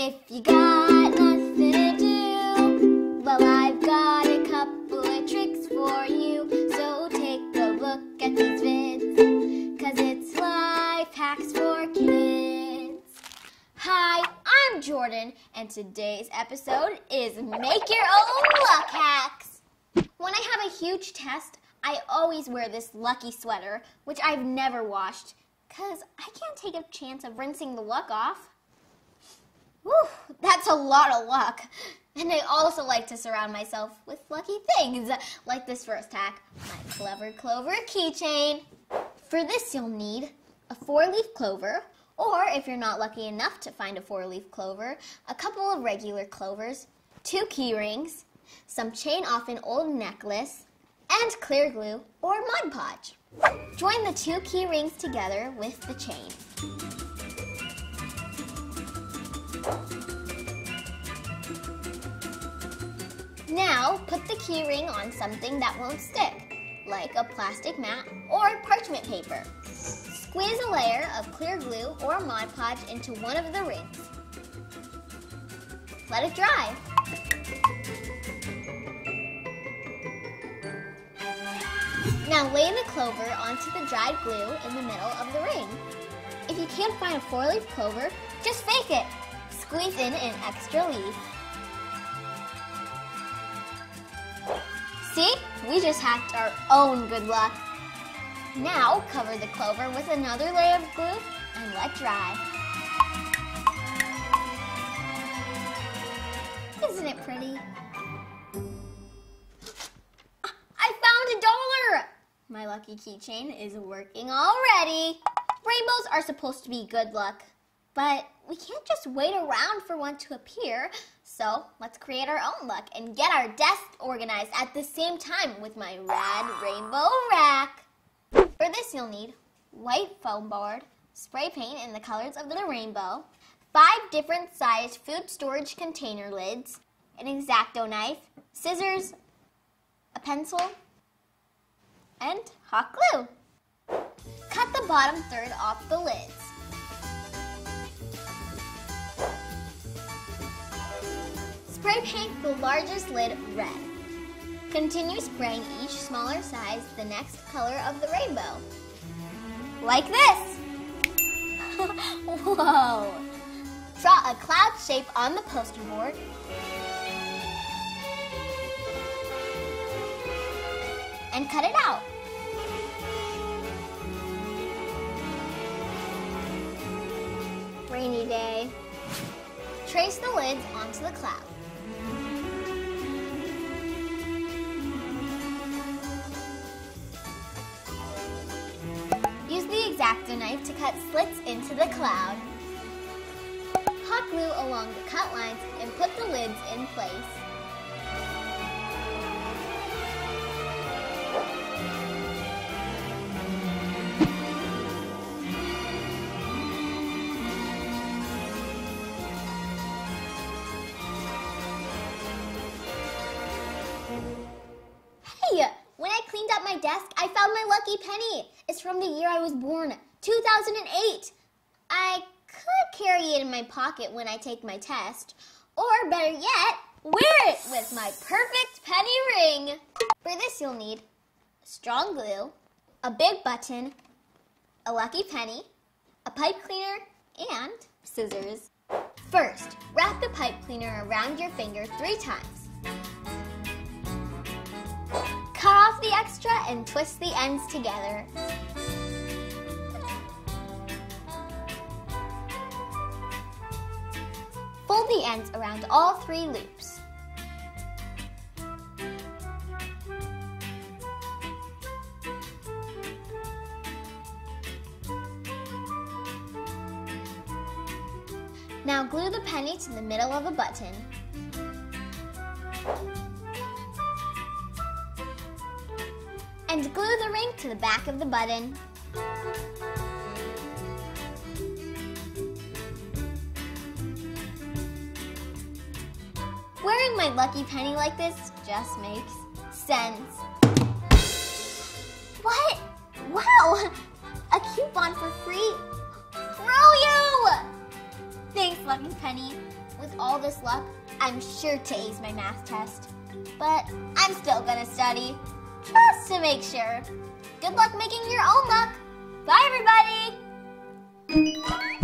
If you got nothing to do, well, I've got a couple of tricks for you. So take a look at these vids, cause it's life hacks for kids. Hi, I'm Jordyn, and today's episode is Make Your Own Luck Hacks. When I have a huge test, I always wear this lucky sweater, which I've never washed, cause I can't take a chance of rinsing the luck off. Whew, that's a lot of luck. And I also like to surround myself with lucky things, like this first hack, my Clever Clover keychain. For this, you'll need a four-leaf clover, or if you're not lucky enough to find a four-leaf clover, a couple of regular clovers, two key rings, some chain off an old necklace, and clear glue or Mod Podge. Join the two key rings together with the chain. Now, put the key ring on something that won't stick, like a plastic mat or parchment paper. Squeeze a layer of clear glue or Mod Podge into one of the rings. Let it dry. Now lay the clover onto the dried glue in the middle of the ring. If you can't find a four-leaf clover, just fake it. Squeeze in an extra leaf. See? We just hacked our own good luck. Now cover the clover with another layer of glue and let dry. Isn't it pretty? I found a dollar! My lucky keychain is working already. Rainbows are supposed to be good luck, but we can't just wait around for one to appear. So let's create our own luck and get our desk organized at the same time with my rad rainbow rack. For this, you'll need white foam board, spray paint in the colors of the rainbow, five different sized food storage container lids, an X-Acto knife, scissors, a pencil, and hot glue. Cut the bottom third off the lids. Paint the largest lid red. Continue spraying each smaller size the next color of the rainbow. Like this! Whoa! Draw a cloud shape on the poster board. And cut it out. Rainy day. Trace the lids onto the cloud. The X-Acto knife to cut slits into the cloud. Hot glue along the cut lines and put the lids in place. Cleaned up my desk, I found my lucky penny. It's from the year I was born, 2008. I could carry it in my pocket when I take my test, or better yet, wear it with my perfect penny ring. For this, you'll need strong glue, a big button, a lucky penny, a pipe cleaner, and scissors. First, wrap the pipe cleaner around your finger three times. Extra and twist the ends together. Fold the ends around all three loops. Now glue the penny to the middle of a button. And glue the ring to the back of the button. Wearing my lucky penny like this just makes sense. What? Wow! A coupon for free Froyo! Thanks, Lucky Penny. With all this luck, I'm sure to ace my math test. But I'm still gonna study, just to make sure. Good luck making your own luck. Bye, everybody!